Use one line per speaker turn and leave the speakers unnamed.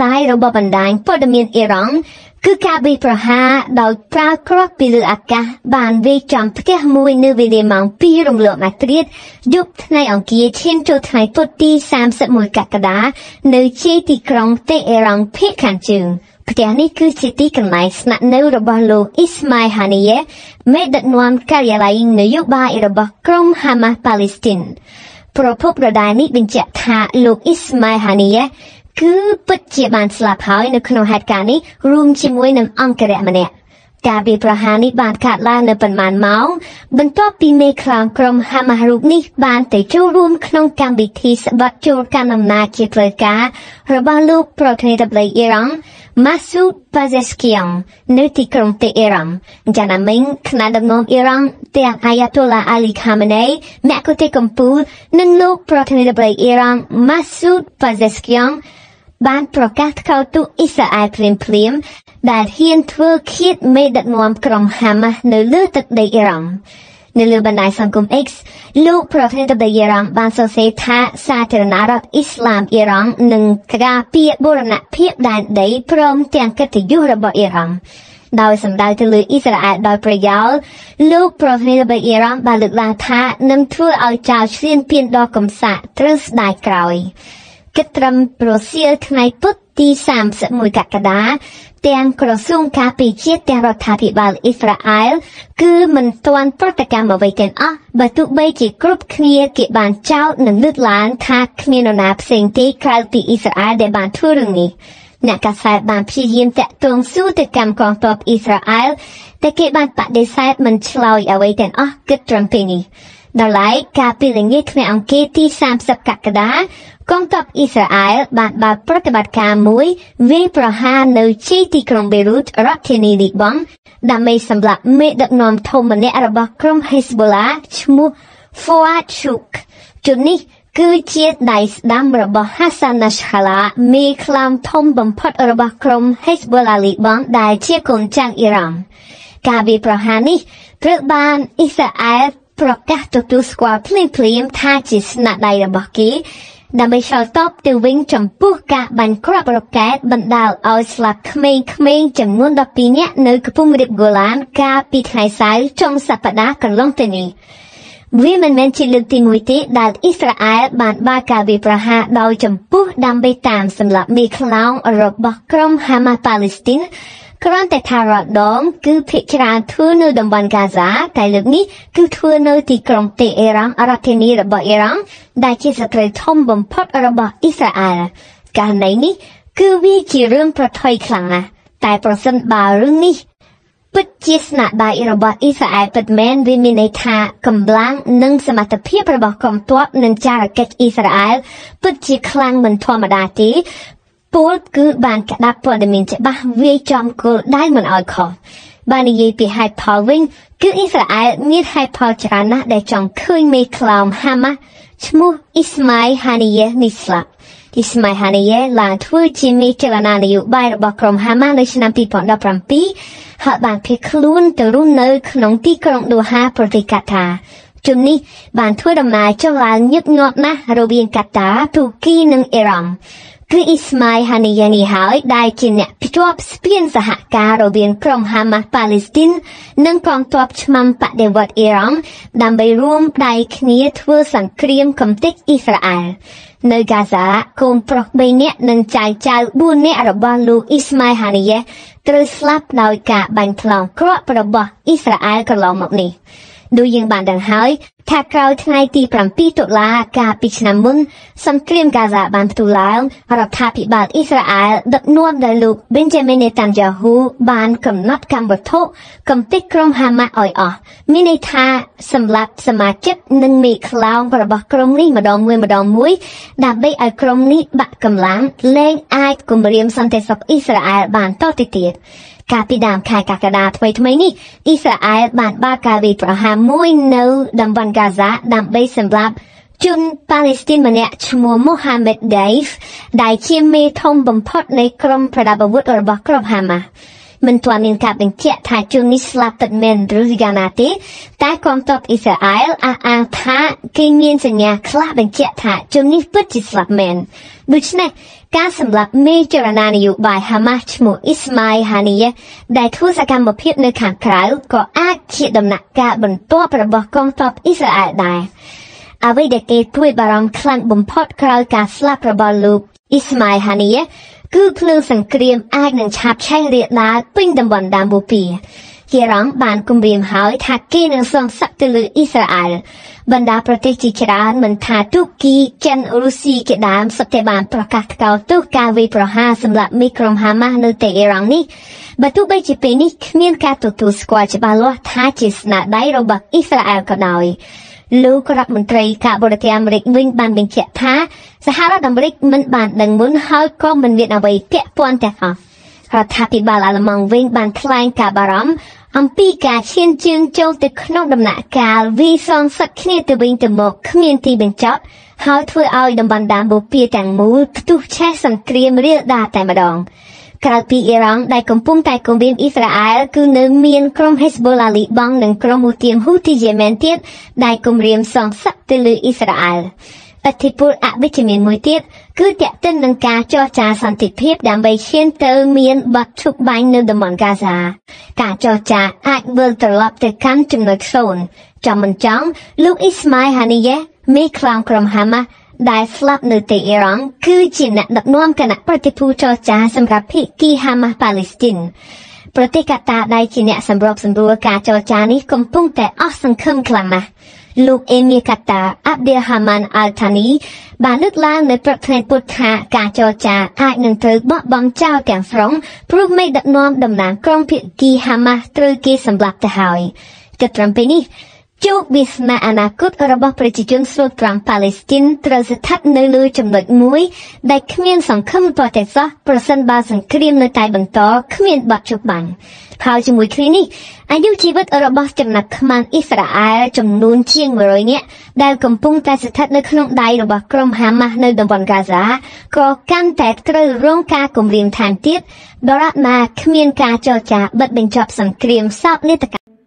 សាយរបស់បណ្ដាញព័ត៌មានអ៊ីរ៉ង់គឺការវាយប្រហារដោយប្រើគ្រាប់ពីលើអាកាសបានវាយចំផ្ទះមួយនៅវេលាម៉ោង2រំលងម៉ាឌ្រីតយប់ថ្ងៃអង្គារឈានចូលថ្ងៃពុធទី31កក្កដានៅជាទីក្រុងតេអេរ៉ង់ភាគខាងជើងផ្ទះនេះគឺជាទីកន្លែងស្នាក់នៅរបស់លោកអ៊ីស្ម៉ាអ៊ីលហានីយេមេដឹកនាំការិយាល័យនយោបាយរបស់ក្រុមហាម៉ាស់ប៉ាឡេស្ទីនប្រពន្ធរដាយនេះបញ្ជាក់ថាលោកអ៊ីស្ម៉ាអ៊ីលហានីយេ គឺពិតជាបានស្លាប់ហើយនៅក្នុងហេតុការណ៍នេះរួមជាមួយនឹងអង្គរៈម្នាក់ការវាយប្រហារនេះបានកើតឡើងនៅប៉ុន្មានម៉ោងបន្ទាប់ពីមេខ្លោងក្រុមហាម៉ាស់រូបនេះបានទៅចូលរួមក្នុងកម្មវិធីស្បត់ចូលកាន់អំណាចជាផ្លូវការរបស់លោកប្រធានាធិបតីអ៊ីរ៉ង់ម៉ាស៊ូតប៉ាហ្សេស្គីយ៉ងនៅទីក្រុងតេអ៊ីរ៉ង់យ៉ាងណាមិញគណៈដឹកនាំអ៊ីរ៉ង់ទាំងអាយ៉ាតូឡាអាលីខាមេនីមគ្គុទេកំពូលនិងលោកប្រធានាធិបតីអ៊ីរ៉ង់ម៉ាស៊ូត ប៉ាហ្សេស្គីយ៉ងបានប្រកាសថ្កោលទោសអ៊ីស្រាអែលភ្លាមភ្លាមដែលហ៊ានធ្វើឃាតមេដឹកនាំក្រុមហាម៉ាស់នៅលើទឹកដីអ៊ីរ៉ង់នៅលើបណ្ដាញសង្គម X លោកប្រធានាធិបតីអ៊ីរ៉ង់បានសរសេរថាសាធារណរដ្ឋអ៊ីស្លាមអ៊ីរ៉ង់នឹងការពារបូរណភាពដែនដីព្រមទាំងកិត្តិយសរបស់អ៊ីរ៉ង់ដោយសម្ដៅទៅលើអ៊ីស្រាអែលដោយប្រយោលលោកប្រធានាធិបតីអ៊ីរ៉ង់បានលើកឡើងថានឹងធ្វើឲ្យចៅឈ្លានពានដ៏កំសាកត្រូវស្ដាយក្រោយ គិតត្រឹមប្រសៀលថ្ងៃពុធទី31កក្កដាទាំងក្រសួងការពារជាតិទាំងរដ្ឋាភិបាលអ៊ីស្រាអែលគឺមិនទាន់ប្រតិកម្មអ្វីទាំងអស់បើទោះបីជាគ្រប់គ្នាគេបានចោទនិងលើកឡើងថាគ្មាននរណាផ្សេងទេក្រៅពីអ៊ីស្រាអែលដែលបានធ្វើរឿងនេះ អ្នកកាសែតបានព្យាយាមតាក់ទងសួរទៅកម្មកងទ័ពអ៊ីស្រាអែលតែគេបានបដិសេធមិនឆ្លើយអ្វីទាំងអស់គិតត្រឹមពេលនេះដល់ឡែកការពីល្ងាចថ្ងៃអង្គារទី30កក្កដាកងទ័ពអ៊ីស្រាអែលបានបើកប្រតិបត្តិការមួយវាយប្រហារនៅជាទីក្រុងបេរុតរដ្ឋធានីលីបង់ដើម្បីសម្លាប់មេដឹកនាំធំម្នាក់របស់ក្រុម Hezbollah ឈ្មោះ Fouad Chouk ជននេះ គឺជាដៃស្ដាំរបស់ Hassan Nasrallah មេខ្លាំធំបំផុតរបស់ក្រុម Hezbollah លីបង់ដែលជាកូនចៅអ៊ីរ៉ង់ការវាយប្រហារនេះត្រូវបានអ៊ីស្រាអែលប្រកាសទទួលស្គាល់ភ្លាមៗថាជាស្នាដៃរបស់គេដើម្បីឆ្លើយតបទៅវិញចំពោះការបាញ់គ្រាប់រ៉ុកែតបណ្ដាលឲ្យស្លាប់ក្មេងៗចំនួន12នាក់នៅកំពង់រាបហ្គូឡានកាលពីថ្ងៃសៅរ៍ចុងសប្តាហ៍កន្លងទៅនេះ វាមិនមែនជាលើកទី1ទេដែលអ៊ីស្រាអែលបានបើកការវាយប្រហារដោយចំពោះដើម្បីតាមសម្លាប់មេខ្លោងរបស់ក្រុមហាម៉ាប៉ាឡេស្ទីនគ្រាន់តែថារដងគឺភាគច្រើនធ្វើនៅតំបន់ហ្គាហ្សាតែលើកនេះគឺធ្វើនៅទីក្រុងតេអេរ៉ង់រដ្ឋធានីរបស់អ៊ីរ៉ង់ដែលជាសត្រូវធំបំផុតរបស់អ៊ីស្រាអែលករណីនេះគឺវាជារឿងប្រថុយខ្លាំងណាស់តែប្រសិនបើរឿងនេះ ពិតជាស្នាដៃរបស់អ៊ីស្រាអែលពិតមែនវាមានន័យថាកម្លាំងនិងសមត្ថភាពរបស់កងទ័ពនិងចារកិច្ចអ៊ីស្រាអែលពិតជាខ្លាំងមិនធម្មតាទេពលគឺបានក្តាប់ព័ត៌មានច្បាស់វាយចំគោលដៅមិនឲ្យខុសបាននិយាយពីហេតុផលវិញគឺអ៊ីស្រាអែលមានហេតុផលច្រើនណាស់ដែលចង់ឃើញមេខ្លោមហាម៉ាស់ឈ្មោះអ៊ីស្ម៉ាអ៊ីហានីយេនេះស្លាប់អ៊ីស្ម៉ាអ៊ីហានីយេឡើងធ្វើជាមេចលនានយោបាយរបស់ក្រុមហាម៉ាស់នៅឆ្នាំ2017 ហើយបានភៀសខ្លួនទៅរស់នៅក្នុងទីក្រុងដូហាប្រទេសកាតាជំនេះបានធ្វើដំណើរចុះឡើងញឹកញាប់ណាស់រវាងកាតាទូគីនិងអ៊ីរ៉ង់គឺអ៊ីស្ម៉ាអ៊ីហានីយ៉ានីហើយដែលជាអ្នកភ្ជាប់ស្ពានសហការរវាងក្រុមហាម៉ាស់ប៉ាឡេស្ទីននិងកងទ័ពឆ្មាំបដិវត្តអ៊ីរ៉ង់ដើម្បីរួមដៃគ្នាធ្វើសង្គ្រាមកំទេចអ៊ីស្រាអែល នៅហ្គាហ្សា កូនប្រុស3នាក់និងចៅចៅ4នាក់របស់លោកអ៊ីស្ម៉ាអ៊ីហានីយ៉ាត្រូវស្លាប់ដោយការបាញ់ផ្លោងគ្រាប់របស់អ៊ីស្រាអែលកន្លងមកនេះ ដូចយើងបានដឹងហើយថាក្រោយថ្ងៃទី7តុលាកាលពីឆ្នាំមុនសង្គ្រាមហ្គាហ្សាបានផ្ទុះឡើងរដ្ឋាភិបាលអ៊ីស្រាអែលដឹកនាំដោយលោក Benjamin Netanyahu បានកំណត់កម្មវត្ថុកំទេចក្រុមហាម៉ាស់ឲ្យអស់មានន័យថាសម្រាប់សមាជិកនិងមេខ្លោងរបស់ក្រុមនេះម្ដងមួយម្ដងមួយដើម្បីឲ្យក្រុមនេះបាក់កម្លាំងលែងអាចគម្រាមសន្តិសុខអ៊ីស្រាអែលបានតទៅទៀត កាលពីដើមខែកក្កដាថ្មីថ្មីនេះអ៊ីស្រាអែលបានបើកការវាយប្រហារមួយនៅតំបន់ហ្គាហ្សាដើម្បីសម្លាប់ជនប៉ាឡេស្ទីនម្នាក់ឈ្មោះមូហាមេតដេវដែលជាមេធំបំផុតនៃក្រុមប្រដាប់អាវុធរបស់ក្រុមហាម៉ាស់ មិនទាន់មានការបញ្ជាក់ថាជននេះស្លាប់ពិតមែនឬយ៉ាងណាទេតែកងទ័ពអ៊ីស្រាអែលអះអាងថាគេមានសញ្ញាខ្លះបញ្ជាក់ថាជននេះពិតជាស្លាប់មែនដូច្នេះការសម្លាប់មេចរណានយោបាយហាម៉ាស់ឈ្មោះអ៊ីស្ម៉ាយហានីដែលធ្វើសកម្មភាពនៅខាងក្រៅក៏អាចជាដំណាក់កាលបន្ទាប់របស់កងទ័ពអ៊ីស្រាអែលដែរអ្វីដែលគេព្រួយបារម្ភខ្លាំងបំផុតក្រោយការស្លាប់របស់លោកអ៊ីស្ម៉ាយហានី គឺភ្លើងសង្គ្រាមអាចនឹងឆាបឆេះរាលដាលពេញតំបន់ដាមបូពីគេរងបានគម្រាមហើយថាគេនឹងសងសឹកទៅលើអ៊ីស្រាអែលបណ្ដាប្រទេសជាច្រើនមិនថាទូគីចិនរុស្ស៊ីជាដើមសុទ្ធតែបានប្រកាសថ្កោលទោសការវាយប្រហារសម្រាប់មីក្រុមហាម៉ាស់នៅទីអ៊ីរ៉ង់នេះបើទោះបីជាពេលនេះគ្មានការទទួលស្គាល់ច្បាស់លាស់ថាជាស្នាដៃរបស់អ៊ីស្រាអែលក៏ដោយ លោករដ្ឋមន្ត្រីការបរទេសអាមេរិកវិញបានបញ្ជាក់ថាសហរដ្ឋអាមេរិកមិនបានដឹងមុនហើយក៏មិនមានអ្វីពាក់ព័ន្ធទាំងអស់រដ្ឋាភិបាលអាល្លឺម៉ង់វិញបានថ្លែងការបារម្ភអំពីការឈានជើងចូលទៅក្នុងដំណាក់កាលវីសងសឹកគ្នាទៅវិញទៅមកគ្មានទីបញ្ចប់ហើយធ្វើឲ្យតំបន់ដាមបូព៌ាទាំងមូលផ្ទុះឆេះសង្គ្រាមរាលដាលតែម្ដង ក្រៅពីអ៊ីរ៉ង់ដែលកំពុងតែគំរាមអ៊ីស្រាអែលគឺនៅមានក្រុម Hezbollah លីបង់និងក្រុមហ៊ូទីមហ៊ូទីយេម៉ែនទៀតដែលគំរាមសងសឹកទៅលើអ៊ីស្រាអែលអធិពលអវិជ្ជមានមួយទៀតគឺតាក់ទិននឹងការចរចាសន្តិភាពដើម្បីឈានទៅមានបទឈប់បាញ់នៅតំបន់កាហ្សា ការចរចាអាចវិលត្រឡប់ទៅកាន់ចំណុចសូន្យចំមិនចង់លោកអ៊ីស្ម៉ាយហានីយ៉េមេខ្លោងក្រុមហាម៉ាស់ ដែលស្លាប់នៅទីអ៊ីរ៉ង់គឺជាអ្នកដឹកនាំគណៈប្រតិភូចរចាសម្រាប់ភាគីហាម៉ាស់ប៉ាឡេស្ទីនប្រទេសកាតាដែលជាអ្នកសម្របសម្រួលការចរចានេះកំពុងតែអស់សង្ឃឹមខ្លាំងណាស់លោកអេមៀកាតាអាប់ឌីលហាម៉ាន់អាល់ថានីបានលើកឡើងនៅព្រឹកថ្ងៃពុធថាការចរចាអាចនឹងត្រូវបោះបង់ចោលទាំងស្រុងព្រោះមេដឹកនាំតំណាងក្រុមភាគីហាម៉ាស់ត្រូវគេសម្លាប់ទៅហើយគិតត្រឹមពេលនេះ ជោគវាសនាអនាគតរបស់ប្រជាជនស្លូត្រាំប៉ាឡេស្ទីនត្រូវស្ថិតនៅលើចំណុចមួយដែលគ្មានសង្ឃឹមទាស់តែសោះប្រសិនបើសង្គ្រាមនៅតែបន្តគ្មានបាត់ជប់បាញ់ហើយជាមួយគ្នានេះអាយុជីវិតរបស់ចំណាក់ខ្មាំងអ៊ីស្រាអែលចំនួនជាង100នាក់ដែលកំពុងតែស្ថិតនៅក្នុងដៃរបស់ក្រុមហាម៉ាស់នៅតំបន់ហ្គាហ្សាក៏កាន់តែត្រូវរងការគំរាមថែមទៀតដរាបណាគ្មានការចរចាបិទបញ្ចប់សង្គ្រាមសោកនាដកម្ម